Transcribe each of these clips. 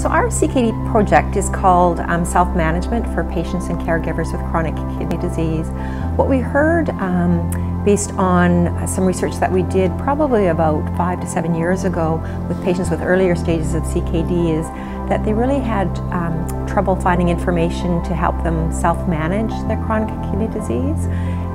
So our CKD project is called um, Self-Management for Patients and Caregivers with Chronic Kidney Disease. What we heard um, based on some research that we did probably about five to seven years ago with patients with earlier stages of CKD is that they really had um, trouble finding information to help them self-manage their chronic kidney disease.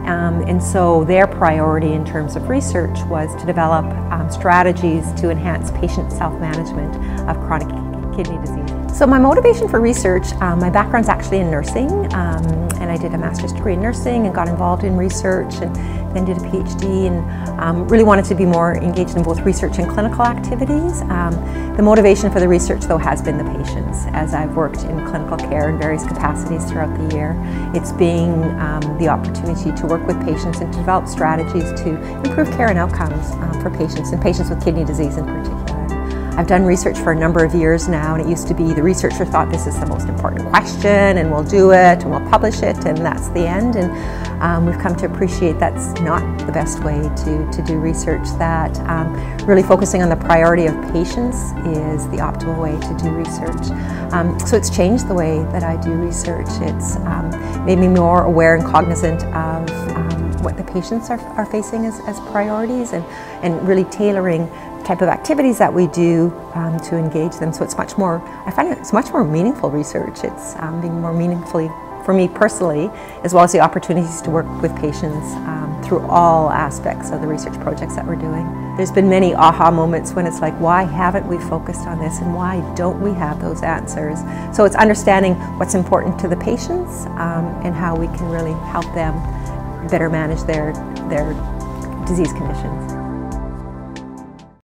Um, and so their priority in terms of research was to develop um, strategies to enhance patient self-management of chronic kidney disease. So my motivation for research, um, my background's actually in nursing, um, and I did a master's degree in nursing and got involved in research and then did a PhD and um, really wanted to be more engaged in both research and clinical activities. Um, the motivation for the research though has been the patients as I've worked in clinical care in various capacities throughout the year. It's being um, the opportunity to work with patients and to develop strategies to improve care and outcomes um, for patients and patients with kidney disease in particular. I've done research for a number of years now, and it used to be the researcher thought this is the most important question, and we'll do it, and we'll publish it, and that's the end. And um, we've come to appreciate that's not the best way to, to do research, that um, really focusing on the priority of patients is the optimal way to do research. Um, so it's changed the way that I do research. It's um, made me more aware and cognizant of um, what the patients are, are facing as, as priorities and, and really tailoring type of activities that we do um, to engage them. So it's much more, I find it's much more meaningful research. It's um, being more meaningfully for me personally, as well as the opportunities to work with patients um, through all aspects of the research projects that we're doing. There's been many aha moments when it's like, why haven't we focused on this and why don't we have those answers? So it's understanding what's important to the patients um, and how we can really help them better manage their, their disease conditions.